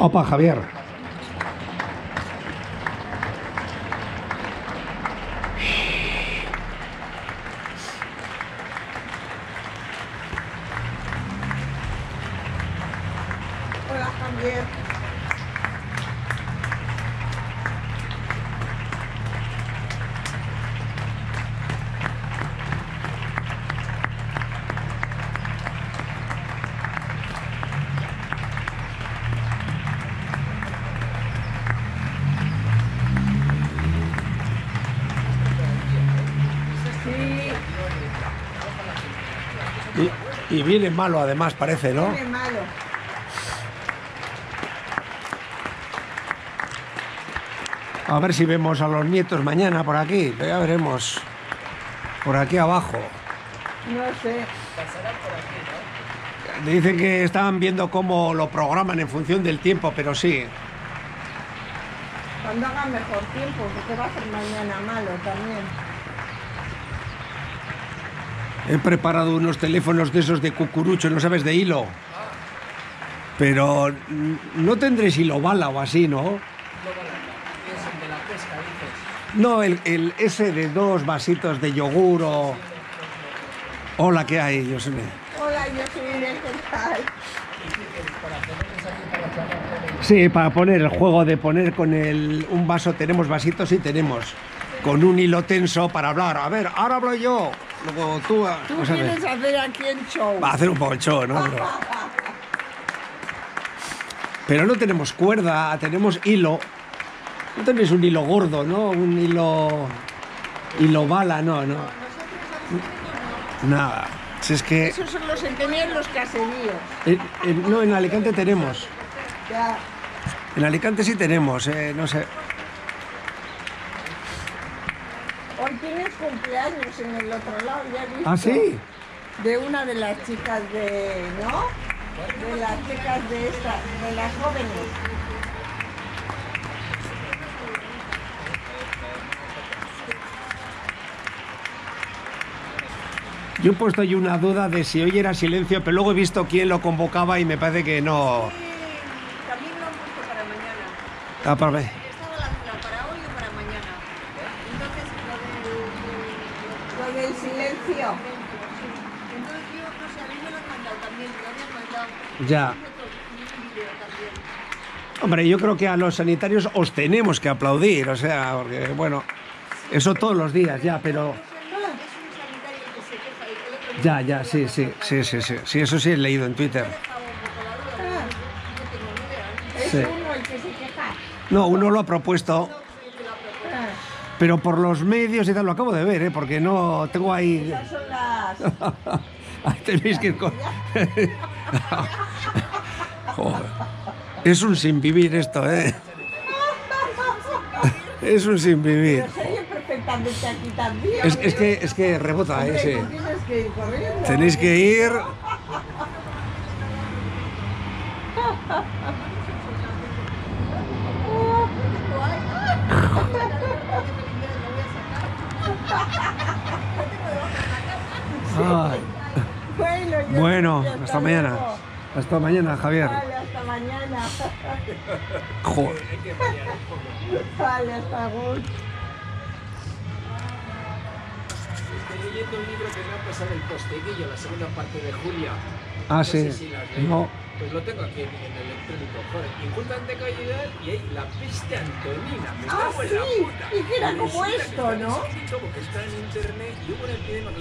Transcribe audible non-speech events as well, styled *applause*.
Opa, Javier. Hola, Javier. Y, y viene malo además, parece, ¿no? viene malo. A ver si vemos a los nietos mañana por aquí. Ya veremos. Por aquí abajo. No sé. Dicen que estaban viendo cómo lo programan en función del tiempo, pero sí. Cuando haga mejor tiempo, porque va a ser mañana malo también. He preparado unos teléfonos de esos de cucurucho, no sabes, de hilo. Pero no tendréis hilo bala o así, ¿no? No, el, el ese de dos vasitos de yogur o... Hola, ¿qué hay? Yo sé. Hola, yo soy Inés, ¿qué tal? Sí, para poner el juego de poner con el, un vaso, tenemos vasitos y tenemos. Con un hilo tenso para hablar. A ver, ahora hablo yo. Luego tú... ah, Tú a ver. quieres hacer aquí el show. Va a hacer un poco el show, ¿no? Pero, pero no tenemos cuerda, tenemos hilo. No tenéis un hilo gordo, ¿no? Un hilo. Hilo bala, no, no. Nada. Si es que. Esos son los que tenían los caseríos. en- en- no, en Alicante tenemos. Ya. En Alicante sí tenemos, eh, no sé. Hoy tienes cumpleaños en el otro lado, ya he visto. ¿Ah, sí? De una de las chicas de. ¿No? De las chicas de esta, de las jóvenes. Yo he puesto ahí una duda de si hoy era silencio, pero luego he visto quién lo convocaba y me parece que no. También lo han puesto para mañana. Ah, para ver. Estaba la fila para hoy o para mañana. Entonces, lo del... Silencio. Entonces yo, no sé, a mí me lo han mandado también, me lo habían mandado. Ya. Hombre, yo creo que a los sanitarios os tenemos que aplaudir, o sea, porque, bueno, eso todos los días ya, pero. Ya, ya, sí, sí, sí, sí, sí, sí, eso sí he leído en Twitter. Es Sí. No, uno lo ha propuesto, Ah, pero por los medios y tal, lo acabo de ver, ¿eh? porque no tengo ahí. Esas son las. *laughs* Ahí tenéis que ir con. *laughs* Joder. Es un sin vivir esto, ¿eh? *laughs* Es un sin vivir. Se oye perfectamente aquí también. Es, es que, es que rebota, ¿eh? Sí. que ir. Tenéis que ir. Ay, Bueno, yo- Bueno, ya hasta mañana. luego. Hasta mañana, Javier. Vale, hasta mañana. Joder. Vale, hasta luego. Estoy leyendo un libro que me ha pasado el posteguillo, la segunda parte de Julia. Ah, No sí. sé si la has leído. No. Pues lo tengo aquí en, en el electrónico. Joder, de calidad y hay la peste antonina. Me Ah, la sí. puta. Y que era como esto, ¿no? escrito porque está en internet y hubo una epidemia que le